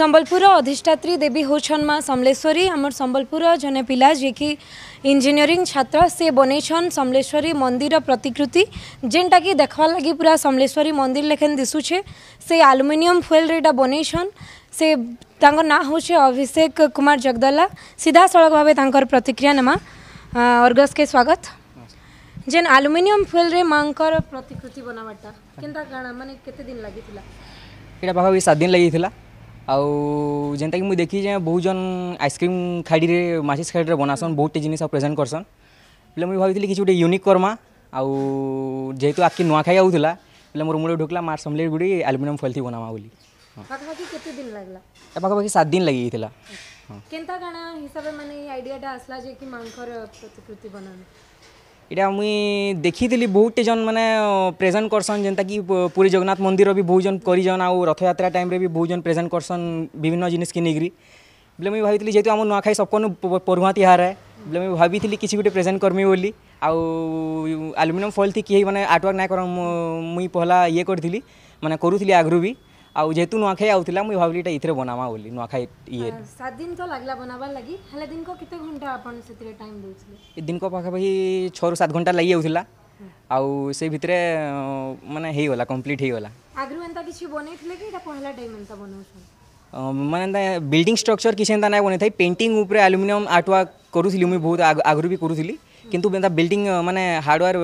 ସମ୍ବଲପୁର ଅଧିଷ୍ଠାତ୍ରୀ ଦେବୀ ହେଉଛନ୍ ମା ସମଲେଶ୍ୱରୀ ଆମର ସମ୍ବଲପୁର ଜଣେ ପିଲା ଯିଏକି ଇଞ୍ଜିନିୟରିଂ ଛାତ୍ର ସେ ବନେଇଛନ୍ ସମଲେଶ୍ୱରୀ ମନ୍ଦିର ପ୍ରତିକୃତି ଯେନ୍ଟାକି ଦେଖ୍ବାର୍ ଲାଗି ପୁରା ସମଲେଶ୍ୱରୀ ମନ୍ଦିର ଲେଖେନ୍ ଦିଶୁଛେ ସେ ଆଲୁମିନିୟମ ଫୁଏଲ୍ରେ ଏଇଟା ବନେଇଛନ୍ ସେ ତାଙ୍କ ନାଁ ହେଉଛେ ଅଭିଷେକ କୁମାର ଜଗଦଲା ସିଧାସଳଖ ଭାବେ ତାଙ୍କର ପ୍ରତିକ୍ରିୟା ନେମା ଅର୍ଗସ୍କେ ସ୍ୱାଗତ जेन आलुमिनियम फुएल रे मांकर प्रतिकृति बनावटा केनता गाणा माने केते दिन लागिथिला एटा पाखा 7 दिन लागिथिला ଆଉ ଯେନ୍ତାକି ମୁଇଁ ଦେଖିଛେ ବହୁତ ଜଣ ଆଇସ୍କ୍ରିମ୍ ଖାଡ଼ିରେ ମାଚିସ୍ ଖାଡ଼ିରେ ବନାସନ୍ ବହୁତଟେ ଜିନିଷ ପ୍ରେଜେଣ୍ଟ କରସନ୍ ବେଲେ ମୁଇଁ ଭାବିଥିଲି କିଛି ଗୋଟେ ୟୁନିକ୍ କର୍ମା ଆଉ ଯେହେତୁ ଆଗ୍କେ ନୂଆଖାଇ ଆଉଥିଲା ବେଲେ ମୋର ମୁଣ୍ଡ ଢୁକ୍ଲା ମାର୍ ସମଲେଟ୍ ଗୁଡ଼ି ଆଲୁମିନିୟମ୍ ଫଏଲ୍ଥି ବନାମା ବୋଲି ପାଖାପାଖି କେତେ ଦିନ ଲାଗଲା ପାଖାପାଖି ସାତ ଦିନ ଲାଗିଯାଇଥିଲା କେନ୍ତା କାଣା ହିସାବରେ ମାନେ ଏଇ ଆଇଡ଼ିଆଟା ଆସିଲା ଯେ କି ମାଙ୍କର ପ୍ରତିକୃତି ବନାମା এটা মুই দেখিଥିଲି বহুতଟେ ଜଣ ମାନେ ପ୍ରେଜେଣ୍ଟ କରସନ୍ ଯେନ୍ତାକି ପୁରୀ ଜଗନ୍ନାଥ ମନ୍ଦିର ବି ବହୁତ ଜଣ କରିଛନ୍ ଆଉ ରଥଯାତ୍ରା ଟାଇମ୍ରେ ବି ବହୁତ ଜଣ ପ୍ରେଜେଣ୍ଟ କରସନ୍ ବିଭିନ୍ନ ଜିନିଷକେ ନେଇକିରି ବୋଲେ ମୁଇଁ ଭାବିଥିଲି ଯେହେତୁ ଆମ ନୂଆଖାଇ ସବକନୁ ପରୁହା ତିହାର ବୋଲେ ମୁଇଁ ଭାବିଥିଲି କିଛି ଗୋଟେ ପ୍ରେଜେଣ୍ଟ କରମି ବୋଲି ଆଉ ଆଲୁମିନିୟମ ଫଏଲ୍ ଥି କେହି ମାନେ ଆର୍ଟୱାର୍କ ନାଇଁ କରନ୍ ମୁଇଁ ପହଲା ଇଏ କରିଥିଲି ମାନେ କରୁଥିଲି ଆଗରୁ ବି ଆଉ ଯେହେତୁ ନୂଆଖାଇ ଆଉଥିଲା ମୁଁ ଭାବିଲି ଏଇଟା ଏଥିରେ ବନାମା ବୋଲି ନୂଆଖାଇ ଇଏ ସାତ ଦିନ ତ ଲାଗିଲା ବନାବାର ଲାଗି ହେଲେ ଦିନକ କେତେ ଘଣ୍ଟା ଆପଣ ସେଥିରେ ଟାଇମ୍ ଦେଉଥିଲେ ଏ ଦିନକ ପାଖାପାଖି ଛଅରୁ ସାତ ଘଣ୍ଟା ଲାଗିଯାଉଥିଲା ଆଉ ସେଇ ଭିତରେ ମାନେ ହେଇଗଲା କମ୍ପ୍ଲିଟ୍ ହେଇଗଲା ଆଗରୁ ଏନ୍ତା କିଛି ବନେଇଥିଲେ କି ଏଇଟା ପହଲା ଟାଇମ୍ ଏନ୍ତା ବନାଉଛନ୍ତି ମାନେ ଏନ୍ତା ବିଲ୍ଡିଂ ଷ୍ଟ୍ରକ୍ଚର୍ କିଛି ଏନ୍ତା ନାଇଁ ବନେଇଥାଏ ପେଣ୍ଟିଂ ଉପରେ ଆଲୁମିନିୟମ୍ ଆର୍ଟ ୱାର୍କ କରୁଥିଲି ମୁଁ ବହୁତ ଆଗରୁ ବି କରୁଥିଲି কিন্তু ଏନ୍ତା ବିଲ୍ଡିଂ ମାନେ ହାର୍ଡ଼ୱେର୍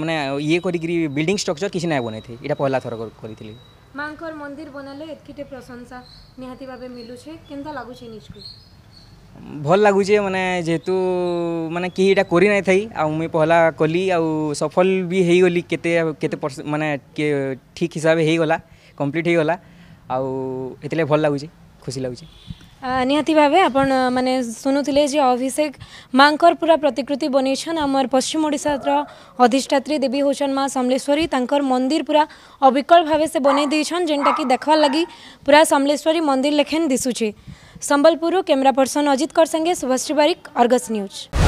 ମାନେ ଇଏ କରିକିରି ବିଲ୍ଡିଂ ଷ୍ଟ୍ରକ୍ଚର୍ କିଛି ନାହିଁ ବନେଇଥାଏ ଏଇଟା ପହଲା ଥର କରିଥିଲି ମାଙ୍କର ମନ୍ଦିର ବନାଲେ ଏତିକିଟେ ପ୍ରଶଂସା ନିହାତି ଭାବେ ମିଲୁଛେ କେନ୍ତା ଲାଗୁଛେ ନିଜକୁ ଭଲ ଲାଗୁଛେ ମାନେ ଯେହେତୁ ମାନେ କେହି ଏଇଟା କରିନାଇଁଥାଇ ଆଉ ମୁଇଁ ପହଲା କଲି ଆଉ ସଫଲ ବି ହେଇଗଲି କେତେ କେତେ ମାନେ ଠିକ୍ ହିସାବରେ ହେଇଗଲା କମ୍ପ୍ଲିଟ୍ ହେଇଗଲା ଆଉ ଏଥିଲାଗି ଭଲ ଲାଗୁଛେ ଖୁସି ଲାଗୁଛେ ନିହାତି ଭାବେ ଆପଣମାନେ ଶୁଣୁଥିଲେ ଯେ ଅଭିଷେକ ମାଙ୍କର ପୁରା ପ୍ରତିକୃତି ବନେଇଛନ୍ ଆମର ପଶ୍ଚିମ ଓଡ଼ିଶାର ଅଧିଷ୍ଠାତ୍ରୀ ଦେବୀ ହେଉଛନ୍ ମା ସମଲେଶ୍ୱରୀ ତାଙ୍କର ମନ୍ଦିର ପୁରା ଅବିକଳ ଭାବେ ସେ ବନେଇ ଦେଇଛନ୍ ଯେନ୍ଟାକି ଦେଖ୍ବାର୍ ଲାଗି ପୁରା ସମଲେଶ୍ୱରୀ ମନ୍ଦିର ଲେଖେନ୍ ଦିଶୁଛି ସମ୍ବଲପୁରରୁ କ୍ୟାମେରା ପର୍ସନ ଅଜିତଙ୍କର ସାଙ୍ଗେ ସୁଭାଶ୍ରୀ ବାରିକ ଅର୍ଗସ୍ ନ୍ୟୁଜ୍